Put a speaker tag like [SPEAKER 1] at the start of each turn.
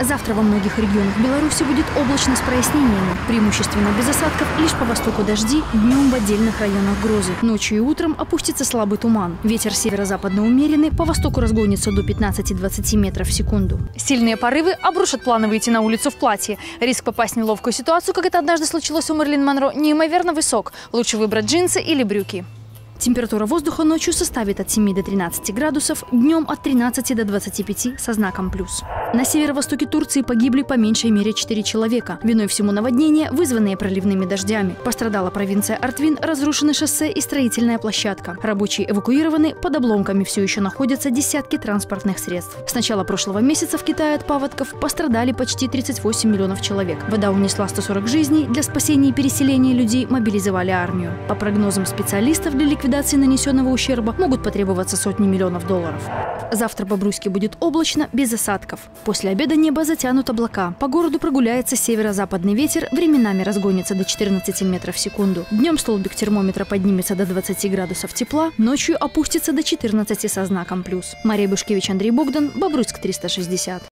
[SPEAKER 1] Завтра во многих регионах Беларуси будет облачно с прояснениями. Преимущественно без осадков, лишь по востоку дожди, днем в отдельных районах грозы. Ночью и утром опустится слабый туман. Ветер северо-западно умеренный, по востоку разгонится до 15-20 метров в секунду.
[SPEAKER 2] Сильные порывы обрушат планы выйти на улицу в платье. Риск попасть в неловкую ситуацию, как это однажды случилось у Мерлин Монро, неимоверно высок. Лучше выбрать джинсы или брюки.
[SPEAKER 1] Температура воздуха ночью составит от 7 до 13 градусов, днем от 13 до 25 со знаком плюс. На северо-востоке Турции погибли по меньшей мере 4 человека. Виной всему наводнения, вызванные проливными дождями. Пострадала провинция Артвин, разрушены шоссе и строительная площадка. Рабочие эвакуированы, под обломками все еще находятся десятки транспортных средств. С начала прошлого месяца в Китае от паводков пострадали почти 38 миллионов человек. Вода унесла 140 жизней, для спасения и переселения людей мобилизовали армию. По прогнозам специалистов, для ликвидации нанесенного ущерба могут потребоваться сотни миллионов долларов. Завтра по Бруське будет облачно, без осадков. После обеда небо затянут облака. По городу прогуляется северо-западный ветер, временами разгонится до 14 метров в секунду. Днем столбик термометра поднимется до 20 градусов тепла, ночью опустится до 14 со знаком плюс. Мария Бушкевич, Андрей Богдан, Бобруйск 360.